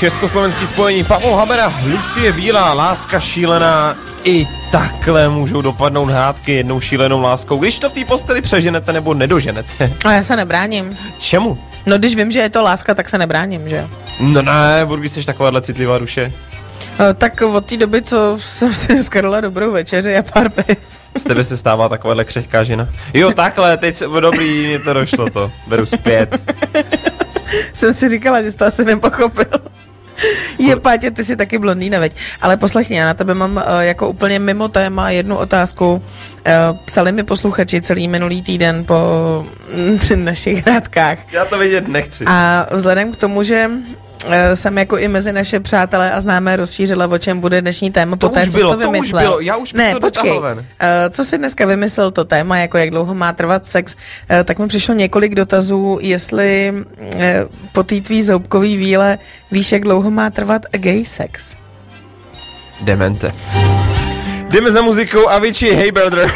československý spojení Pavel Habera, Lucie Bílá, láska šílená, i takhle můžou dopadnout hádky jednou šílenou láskou, když to v té posteli přeženete nebo nedoženete. A já se nebráním. Čemu? No když vím, že je to láska, tak se nebráním, že No ne, Burgi, jsi takováhle citlivá duše. Eh, tak od té doby, co jsem si dneska dala dobrou večeři a pár piv. Z tebe se stává takováhle křehká žena. Jo, takhle, teď dobrý, mě to došlo to. Beru zpět. Jsem si říkala, že jsi to asi nepochopil. Je, Pátě, ty jsi taky blondýna, veď. Ale poslechni, já na tebe mám uh, jako úplně mimo téma jednu otázku. Uh, psali mi posluchači celý minulý týden po našich hrádkách. Já to vidět nechci. A vzhledem k tomu, že jsem jako i mezi naše přátelé a známé rozšířila, o čem bude dnešní téma. To poté, už co bylo, to to vymyslel. už bylo, já už ne, to počkej, ven. Uh, co jsi dneska vymyslel to téma, jako jak dlouho má trvat sex, uh, tak mi přišlo několik dotazů, jestli uh, po té tvý zoubkový víle víš, jak dlouho má trvat a gay sex. Demente. Jdeme za muzikou Avicii, Hey Brother.